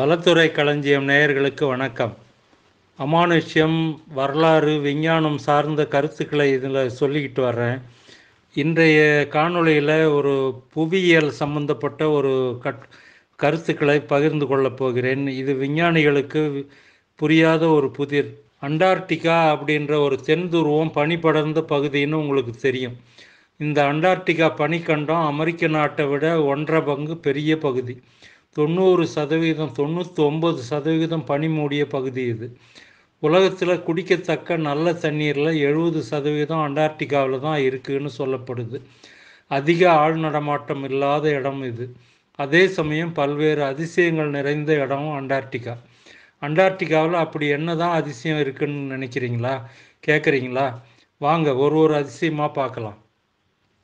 பலத்துறை களஞ்சியம் நேயர்களுக்கு வணக்கம். அமானுஷ்யம் வரலாறு விஞ்ஞானம் சார்ந்த கருத்துக்களை இதில் சொல்லிக்கிட்டு வர்றேன். இன்றைய காணொளியில் ஒரு புவியியல் சம்பந்தப்பட்ட ஒரு கட் கருத்துக்களை பகிர்ந்து கொள்ளப் போகிறேன். இது விஞ்ஞானிகளுக்கு புரியாத ஒரு புதிர். அண்டார்டிகா அப்படின்ற ஒரு தென்துருவம் பனி படர்ந்த பகுதின்னு உங்களுக்கு தெரியும். இந்த அண்டார்டிகா பனிக்கண்டம் அமெரிக்க நாட்டை விட ஒன்றரை பங்கு பெரிய பகுதி. தொண்ணூறு சதவீதம் தொண்ணூற்றி ஒம்பது சதவீதம் பனி மூடிய பகுதி இது. உலகத்தில் குடிக்கத்தக்க நல்ல தண்ணீரில் எழுபது சதவீதம் அண்டார்டிகாவில் தான் இருக்குதுன்னு சொல்லப்படுது. அதிக ஆள் நடமாட்டம் இல்லாத இடம் இது. அதே சமயம் பல்வேறு அதிசயங்கள் நிறைந்த இடம் அண்டார்டிகா. அண்டார்டிகாவில் அப்படி என்ன தான் அதிசயம் இருக்குன்னு நினைக்கிறீங்களா? கேட்குறீங்களா வாங்க ஒரு ஒரு அதிசயமாக பார்க்கலாம்.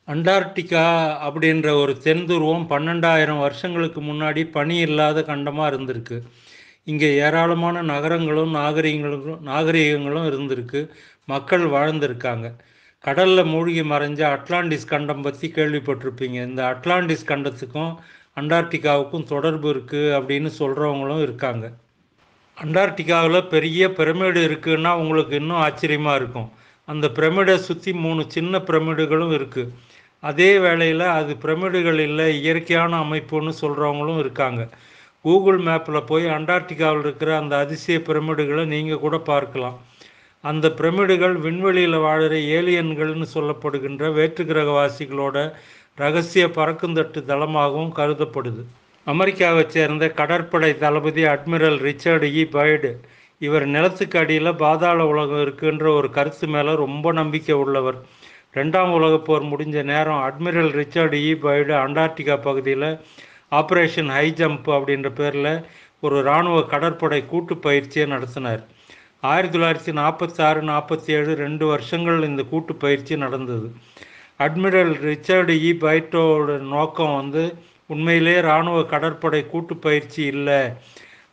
அண்டார்டிகா அப்படின்ற ஒரு தென்துருவம் பன்னெண்டாயிரம் வருஷங்களுக்கு முன்னாடி பனி இல்லாத கண்டமாக இருந்திருக்கு. இங்கே ஏராளமான நகரங்களும் நாகரிகங்களும் நாகரிகங்களும் இருந்திருக்கு. மக்கள் வாழ்ந்திருக்காங்க. கடலில் மூழ்கி மறைஞ்ச அட்லாண்டிஸ் கண்டம் பற்றி கேள்விப்பட்டிருப்பீங்க. இந்த அட்லாண்டிஸ் கண்டத்துக்கும் அண்டார்டிகாவுக்கும் தொடர்பு இருக்குது அப்படின்னு சொல்கிறவங்களும் இருக்காங்க. அண்டார்டிகாவில் பெரிய பிரமிடு இருக்குன்னா உங்களுக்கு இன்னும் ஆச்சரியமாக இருக்கும். அந்த பிரமிடை சுற்றி மூணு சின்ன பிரமிடுகளும் இருக்குது அதே வேளையில் அது பிரமிடுகள் இல்லை இயற்கையான அமைப்புன்னு சொல்கிறவங்களும் இருக்காங்க. கூகுள் மேப்பில் போய் அண்டார்டிகாவில் இருக்கிற அந்த அதிசய பிரமிடுகளை நீங்கள் கூட பார்க்கலாம். அந்த பிரமிடுகள் விண்வெளியில் வாழுற ஏலியன்கள்னு சொல்லப்படுகின்ற வேற்று கிரகவாசிகளோட ரகசிய பறக்குந்தட்டு தளமாகவும் கருதப்படுது. அமெரிக்காவை சேர்ந்த கடற்படை தளபதி அட்மிரல் ரிச்சர்டு இ. பைடு இவர் நிலத்துக்கு அடியில் பாதாள உலகம் இருக்குன்ற ஒரு கருத்து மேலே ரொம்ப நம்பிக்கை உள்ளவர். ரெண்டாம் உலகப் போர் முடிஞ்ச நேரம் admiral Richard E. Byrd Antarctica பகுதியில் ஆப்ரேஷன் ஹை ஜம்ப் அப்படின்ற பேரில் ஒரு இராணுவ கடற்படை கூட்டு பயிற்சியை நடத்தினார். ஆயிரத்தி தொள்ளாயிரத்தி நாற்பத்தாறு நாற்பத்தி ஏழு ரெண்டு வருஷங்கள் இந்த கூட்டு பயிற்சி நடந்தது. அட்மிரல் ரிச்சர்டு இ. பைட்டோட நோக்கம் வந்து உண்மையிலே இராணுவ கடற்படை கூட்டு பயிற்சி இல்லை.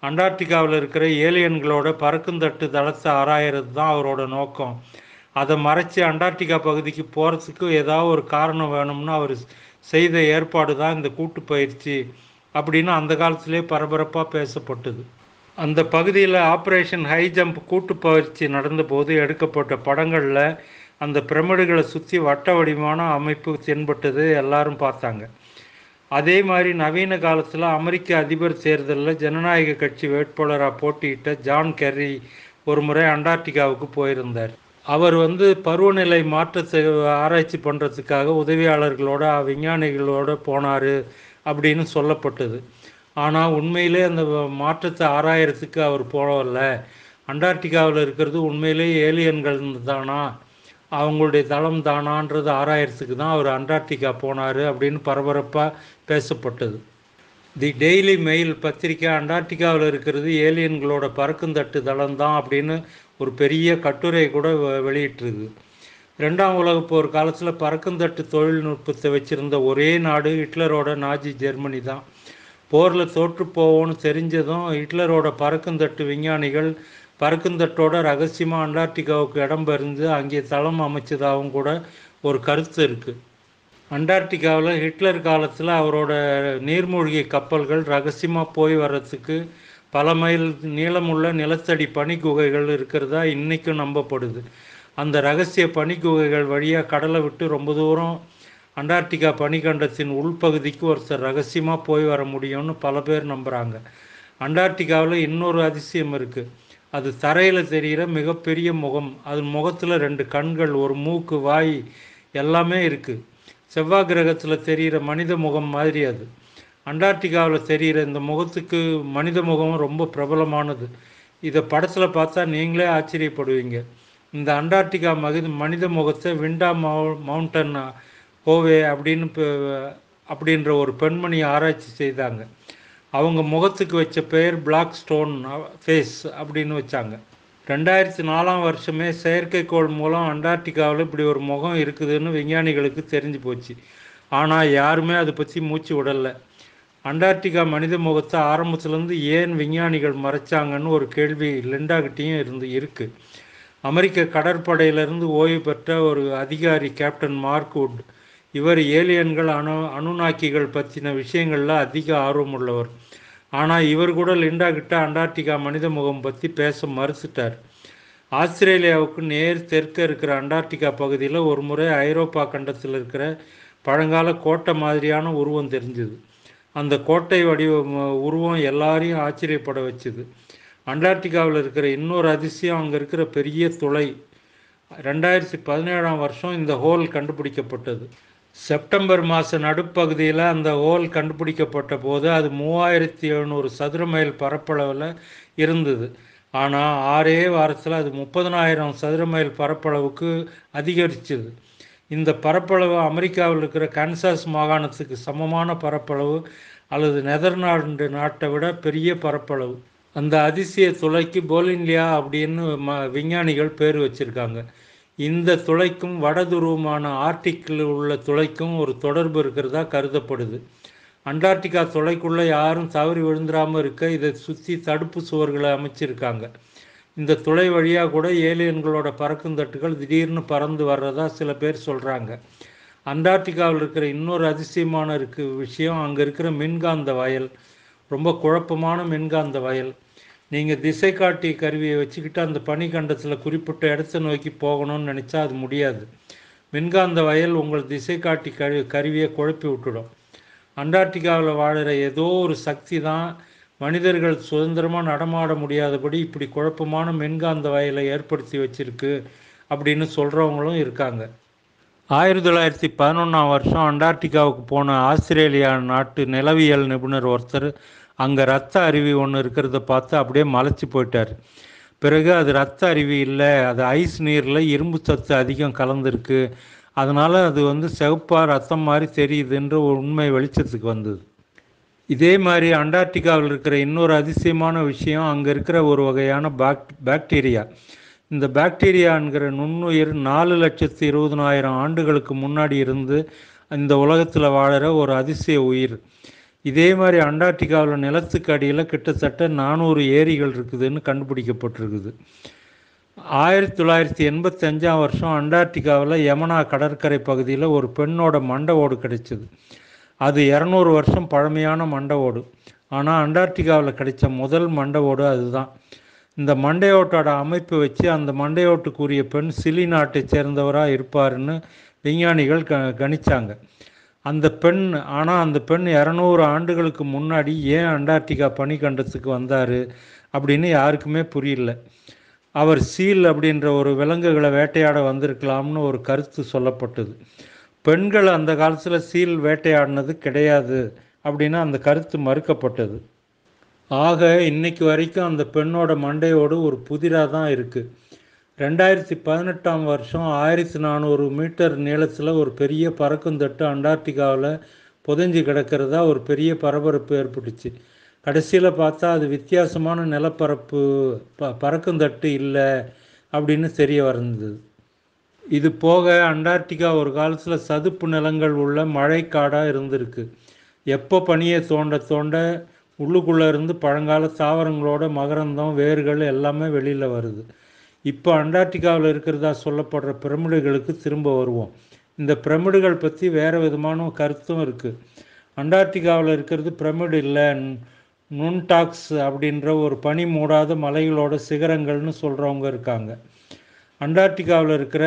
அண்டார்டிகாவில் இருக்கிற ஏலியன்களோட பறக்குந்தட்டு தளத்தை ஆராயிறது தான் அவரோட நோக்கம். அதை மறைச்சி அண்டார்டிகா பகுதிக்கு போகிறதுக்கு ஏதாவது ஒரு காரணம் வேணும்னு அவர் செய்த ஏற்பாடு தான் இந்த கூட்டு பயிற்சி அப்படின்னு அந்த காலத்திலே பரபரப்பாக பேசப்பட்டது. அந்த பகுதியில் ஆப்ரேஷன் ஹை ஜம்ப் கூட்டு பயிற்சி நடந்தபோது எடுக்கப்பட்ட படங்களில் அந்த பிரமிடுகளை சுற்றி வட்ட வடிவான அமைப்பு தென்பட்டது எல்லாரும் பார்த்தாங்க. அதே மாதிரி நவீன காலத்தில் அமெரிக்க அதிபர் தேர்தலில் ஜனநாயக கட்சி வேட்பாளராக போட்டியிட்ட ஜான் கெர்ரி ஒரு முறை அண்டார்டிகாவுக்கு போயிருந்தார். அவர் வந்து பருவநிலை மாற்றத்தை ஆராய்ச்சி பண்ணுறதுக்காக உதவியாளர்களோட விஞ்ஞானிகளோட போனார் அப்படின்னு சொல்லப்பட்டது. ஆனால் உண்மையிலே அந்த மாற்றத்தை ஆராயறதுக்கு அவர் போகல அண்டார்டிகாவில் இருக்கிறது உண்மையிலே ஏலியன்கள் தானா அவங்களுடைய தளம் தானான்றது ஆராயறதுக்கு தான் அவர் அண்டார்டிகா போனார் அப்படின்னு பரபரப்பாக பேசப்பட்டது. தி டெய்லி மெயில் பத்திரிக்கை அண்டார்டிகாவில் இருக்கிறது ஏலியன்களோட பறக்குந்தட்டு தளம் தான் அப்படின்னு ஒரு பெரிய கட்டுரை கூட வெளியிட்டிருக்கு. ரெண்டாம் உலகப் போர் காலத்தில் பறக்குந்தட்டு தொழில்நுட்பத்தை வச்சுருந்த ஒரே நாடு ஹிட்லரோட நாஜி ஜெர்மனி தான். போரில் தோற்று போவோன்னு தெரிஞ்சதும் ஹிட்லரோட பறக்குந்தட்டு விஞ்ஞானிகள் பறக்குந்தட்டோட ரகசியமாக அண்டார்டிகாவுக்கு இடம் பெருந்து அங்கே தளம் அமைச்சதாகவும் கூட ஒரு கருத்து இருக்குது அண்டார்டிகாவில் ஹிட்லர் காலத்தில் அவரோட நீர்மூழ்கி கப்பல்கள் ரகசியமாக போய் வர்றதுக்கு பல மைல் நீளமுள்ள நிலத்தடி பனி குகைகள் இருக்கிறதா இன்றைக்கும் நம்பப்படுது. அந்த ரகசிய பனிக்குகைகள் வழியாக கடலை விட்டு ரொம்ப தூரம் அண்டார்டிகா பனிக்கண்டத்தின் உள்பகுதிக்கு ஒருத்தர் ரகசியமாக போய் வர முடியும்னு பல பேர் நம்புகிறாங்க அண்டார்டிகாவில் இன்னொரு அதிசயம் இருக்குது அது தரையில் தெரிகிற மிகப்பெரிய முகம். அது முகத்தில் ரெண்டு கண்கள் ஒரு மூக்கு வாய் எல்லாமே இருக்குது செவ்வாய் கிரகத்தில் தெரிகிற மனித முகம் மாதிரி அது. அண்டார்டிகாவில் தெரிகிற இந்த முகத்துக்கு மனித முகம் ரொம்ப பிரபலமானது. இதை படத்தில் பார்த்தா நீங்களே ஆச்சரியப்படுவீங்க. இந்த அண்டார்டிகா மகித மனித முகத்தை விண்டா மவு மவுண்டன் கோவே அப்படின்னு அப்படின்ற ஒரு பெண்மணி ஆராய்ச்சி செய்தாங்க. அவங்க முகத்துக்கு வச்ச பெயர் பிளாக் ஸ்டோன் ஃபேஸ் அப்படின்னு வச்சாங்க. ரெண்டாயிரத்தி நாலாம் வருஷமே செயற்கைக்கோள் மூலம் அண்டார்டிகாவில் இப்படி ஒரு முகம் இருக்குதுன்னு விஞ்ஞானிகளுக்கு தெரிஞ்சு போச்சு. ஆனால் யாருமே அதை பற்றி மூச்சு விடலை. அண்டார்டிகா மனித முகத்தை ஆரம்பத்துலேருந்து ஏன் விஞ்ஞானிகள் மறைச்சாங்கன்னு ஒரு கேள்வி லிண்டாகிட்டையும் இருந்து இருக்குது அமெரிக்க கடற்படையிலிருந்து ஓய்வு பெற்ற ஒரு அதிகாரி கேப்டன் மார்க்வுட் இவர் ஏலியன்கள் அணு அணுநாக்கிகள் பற்றின விஷயங்களில் அதிக ஆர்வம் உள்ளவர் ஆனால் இவர் கூட லிண்டா கிட்ட அண்டார்டிகா மனித முகம் பற்றி பேச மறுத்துட்டார். ஆஸ்திரேலியாவுக்கு நேர் தெற்க இருக்கிற அண்டார்டிகா பகுதியில் ஒரு முறை ஐரோப்பா கண்டத்தில் இருக்கிற பழங்கால கோட்டை மாதிரியான உருவம் தெரிஞ்சுது. அந்த கோட்டை வடிவ உருவம் எல்லாரையும் ஆச்சரியப்பட வச்சுது. அண்டார்டிகாவில் இருக்கிற இன்னொரு அதிசயம் அங்கே இருக்கிற பெரிய துளை. ரெண்டாயிரத்தி பதினேழாம் வருஷம் இந்த ஹோல் கண்டுபிடிக்கப்பட்டது. செப்டம்பர் மாத நடுப்பகுதியில் அந்த ஹோல் கண்டுபிடிக்கப்பட்ட போது அது மூவாயிரத்தி எழுநூறு சதுர மைல் பரப்பளவில் இருந்தது. ஆனால் ஆறே வாரத்தில் அது முப்பதனாயிரம் சதுர மைல் பரப்பளவுக்கு அதிகரிச்சது. இந்த பரப்பளவு அமெரிக்காவில் இருக்கிற கன்சாஸ் மாகாணத்துக்கு சமமான பரப்பளவு அல்லது நெதர்லாண்டு நாட்டை விட பெரிய பரப்பளவு. அந்த அதிசய துளைக்கு போலின்லியா அப்படின்னு ம விஞ்ஞானிகள் பேர் வச்சுருக்காங்க. இந்த துளைக்கும் வடதுருவமான ஆர்டிக்கில் உள்ள துளைக்கும் ஒரு தொடர்பு இருக்கிறதா கருதப்படுது. அண்டார்டிகா துளைக்குள்ளே யாரும் தவறி விழுந்துடாமல் இருக்க இதை சுற்றி தடுப்பு சுவர்களை அமைச்சிருக்காங்க. இந்த துளை வழியாக கூட ஏலியன்களோட பறக்கும் தட்டுகள் திடீர்னு பறந்து வர்றதா சில பேர் சொல்கிறாங்க அண்டார்டிகாவில் இருக்கிற இன்னொரு அதிசயமான இருக்கு விஷயம் அங்கே இருக்கிற மின்காந்த வயல். ரொம்ப குழப்பமான மின்காந்த வயல். நீங்கள் திசை காட்டி கருவியை வச்சுக்கிட்டு அந்த பனிக்கண்டத்தில் குறிப்பிட்ட இடத்த நோக்கி போகணும்னு நினச்சா அது முடியாது. மின்காந்த வயல் உங்கள் திசை காட்டி கரு கருவியை குழப்பி விட்டுடும். அண்டார்டிகாவில் வாழ்கிற ஏதோ ஒரு சக்தி தான் மனிதர்கள் சுதந்திரமாக நடமாட முடியாதபடி இப்படி குழப்பமான மென்காந்த வயலை ஏற்படுத்தி வச்சிருக்கு அப்படின்னு சொல்கிறவங்களும் இருக்காங்க. ஆயிரத்தி தொள்ளாயிரத்தி பதினொன்றாம் வருஷம் அண்டார்டிகாவுக்கு போன ஆஸ்திரேலியா நாட்டு நிலவியல் நிபுணர் ஒருத்தர் அங்கே ரத்த அருவி ஒன்று இருக்கிறத பார்த்து அப்படியே மலைச்சி போயிட்டார். பிறகு அது ரத்த அருவி இல்லை அது ஐஸ் நீரில் இரும்பு சத்து அதிகம் கலந்துருக்கு. அதனால் அது வந்து செவப்பாக ரத்தம் மாதிரி தெரியுதுன்ற ஒரு உண்மை வெளிச்சத்துக்கு வந்தது. இதே மாதிரி அண்டார்டிகாவில் இருக்கிற இன்னொரு அதிசயமான விஷயம் அங்கே இருக்கிற ஒரு வகையான பாக் பாக்டீரியா. இந்த பாக்டீரியாங்கிற நுண்ணுயிர் நாலு லட்சத்து இருபதனாயிரம் ஆண்டுகளுக்கு முன்னாடி இருந்து இந்த உலகத்தில் வாழற ஒரு அதிசய உயிர். இதே மாதிரி அண்டார்டிகாவில் நிலத்துக்கு அடியில் கிட்டத்தட்ட நானூறு ஏரிகள் இருக்குதுன்னு கண்டுபிடிக்கப்பட்டிருக்குது. ஆயிரத்தி தொள்ளாயிரத்தி எண்பத்தி அஞ்சாம் வருஷம் அண்டார்டிகாவில் யமுனா கடற்கரை பகுதியில் ஒரு பெண்ணோட மண்டவோடு கிடைச்சிது. அது இரநூறு வருஷம் பழமையான மண்டை ஓடு ஆனால் அண்டார்டிகாவில் கிடைச்ச முதல் மண்டை ஓடு அதுதான். இந்த மண்டையோட்டோட அமைப்பு வச்சு அந்த மண்டையோட்டுக்குரிய பெண் சிலி நாட்டை சேர்ந்தவராக இருப்பாருன்னு விஞ்ஞானிகள் க கணிச்சாங்க. அந்த பெண் ஆனால் அந்த பெண் இரநூறு ஆண்டுகளுக்கு முன்னாடி ஏன் அண்டார்டிகா பனிக்கண்டத்துக்கு வந்தார் அப்படின்னு யாருக்குமே புரியல. அவர் சீல் அப்படின்ற ஒரு விலங்குகளை வேட்டையாட வந்திருக்கலாம்னு ஒரு கருத்து சொல்லப்பட்டது. பெண்கள் அந்த காலத்தில் சீல் வேட்டையாடினது கிடையாது அப்படின்னு அந்த கருத்து மறுக்கப்பட்டது. ஆக இன்னைக்கு வரைக்கும் அந்த பெண்ணோட மண்டையோடு ஒரு புதிராக தான் இருக்குது ரெண்டாயிரத்தி பதினெட்டாம் வருஷம் ஆயிரத்தி நானூறு மீட்டர் நீளத்தில் ஒரு பெரிய பறக்கும் தட்டு அண்டார்டிகாவில் புதைஞ்சு கிடக்கிறதா ஒரு பெரிய பரபரப்பு ஏற்பட்டுச்சு. கடைசியில் பார்த்தா அது வித்தியாசமான நிலப்பரப்பு ப பறக்கும் தட்டு இல்லை அப்படின்னு தெரிய வந்தது. இது போக அண்டார்டிகா ஒரு காலத்தில் சதுப்பு நிலங்கள் உள்ள மழைக்காடாக இருந்திருக்கு. எப்போ பனியை தோண்ட தோண்ட உள்ளுக்குள்ளே இருந்து பழங்கால தாவரங்களோட மகரந்தம் வேர்கள் எல்லாமே வெளியில் வருது. இப்போ அண்டார்டிகாவில் இருக்கிறதா சொல்லப்படுற பிரமிடுகளுக்கு திரும்ப வருவோம். இந்த பிரமிடுகள் பற்றி வேறு விதமான கருத்தும் இருக்குது அண்டார்டிகாவில் இருக்கிறது பிரமிடு இல்லை நுன்டாக்ஸ் அப்படின்ற ஒரு பனி மூடாத மலைகளோட சிகரங்கள்னு சொல்கிறவங்க இருக்காங்க. அண்டார்டிகாவில் இருக்கிற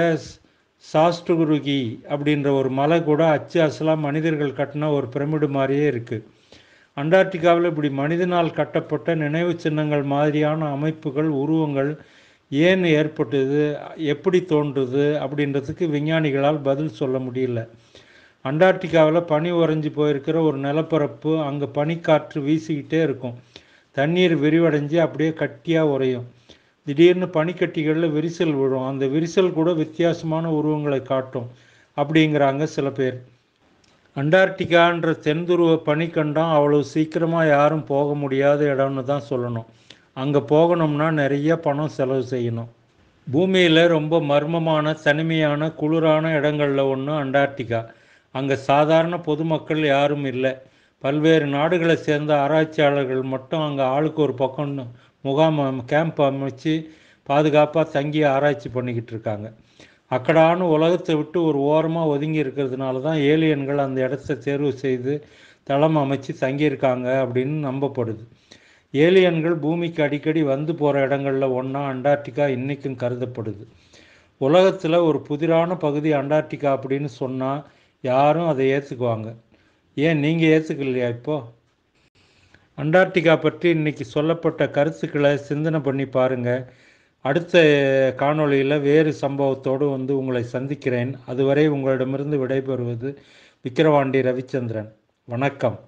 சாஸ்டுகுருகி அப்படின்ற ஒரு மலை கூட அச்சு அசலாக மனிதர்கள் கட்டின ஒரு பிரமிடு மாதிரியே இருக்குது அண்டார்டிகாவில் இப்படி மனிதனால் கட்டப்பட்ட நினைவு சின்னங்கள் மாதிரியான அமைப்புகள் உருவங்கள் ஏன் ஏற்பட்டது எப்படி தோன்றுது அப்படின்றதுக்கு விஞ்ஞானிகளால் பதில் சொல்ல முடியல. அண்டார்டிகாவில் பனி உறைஞ்சி போயிருக்கிற ஒரு நிலப்பரப்பு அங்கே பனிக்காற்று வீசிக்கிட்டே இருக்கும். தண்ணீர் விரிவடைஞ்சு அப்படியே கட்டியாக உறையும். திடீர்னு பனிக்கட்டிகளில் விரிசல் விழும். அந்த விரிசல் கூட வித்தியாசமான உருவங்களை காட்டும் அப்படிங்கிறாங்க சில பேர். அண்டார்டிகான்ற தென்துருவ பனிக்கண்டம் அவ்வளோ சீக்கிரமாக யாரும் போக முடியாத இடம்னு தான் சொல்லணும். அங்கே போகணும்னா நிறைய பணம் செலவு செய்யணும். பூமியில் ரொம்ப மர்மமான தனிமையான குளிரான இடங்களில் ஒன்று அண்டார்டிகா. அங்கே சாதாரண பொதுமக்கள் யாரும் இல்லை. பல்வேறு நாடுகளை சேர்ந்த ஆராய்ச்சியாளர்கள் மட்டும் அங்கே ஆளுக்கு ஒரு பக்கம் முகாம் கேம்ப் அமைச்சு பாதுகாப்பாக தங்கி ஆராய்ச்சி பண்ணிக்கிட்டு இருக்காங்க. அக்கடான உலகத்தை விட்டு ஒரு ஓரமாக ஒதுங்கி இருக்கிறதுனால தான் ஏலியன்கள் அந்த இடத்த தேர்வு செய்து தளம் அமைச்சு தங்கியிருக்காங்க அப்படின்னு நம்பப்படுது. ஏலியன்கள் பூமிக்கு அடிக்கடி வந்து போகிற இடங்களில் ஒன்றா அண்டார்டிகா இன்றைக்கும் கருதப்படுது. உலகத்தில் ஒரு புதிரான பகுதி அண்டார்டிகா அப்படின்னு சொன்னால் யாரும் அதை ஏற்றுக்குவாங்க ஏன் நீங்கள் ஏற்றுக்கலையா இப்போது அண்டார்டிகா பற்றி இன்னைக்கு சொல்லப்பட்ட கருத்துக்களை சிந்தனை பண்ணி பாருங்கள் அடுத்த காணொளியில் வேறு சம்பவத்தோடு வந்து உங்களை சந்திக்கிறேன். அதுவரை உங்களிடமிருந்து விடைபெறுவது விக்கிரவாண்டி ரவிச்சந்திரன். வணக்கம்.